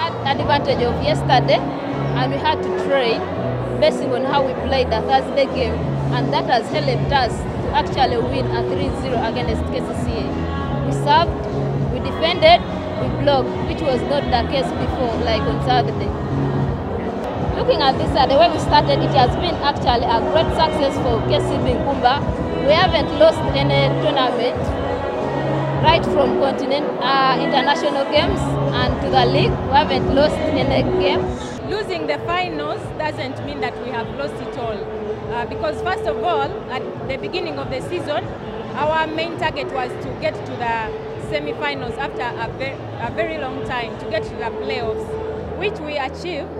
advantage of yesterday and we had to train basing on how we played the Thursday game and that has helped us to actually win a 3-0 against KCCA. We served, we defended, we blocked, which was not the case before, like on Saturday. Looking at this, uh, the way we started, it has been actually a great success for KCB Nkumba. We haven't lost any tournament right from continent uh, international games and to the league. We haven't lost any game. Losing the finals doesn't mean that we have lost it all. Uh, because first of all, at the beginning of the season, our main target was to get to the semi-finals after a, ve a very long time, to get to the playoffs, which we achieved.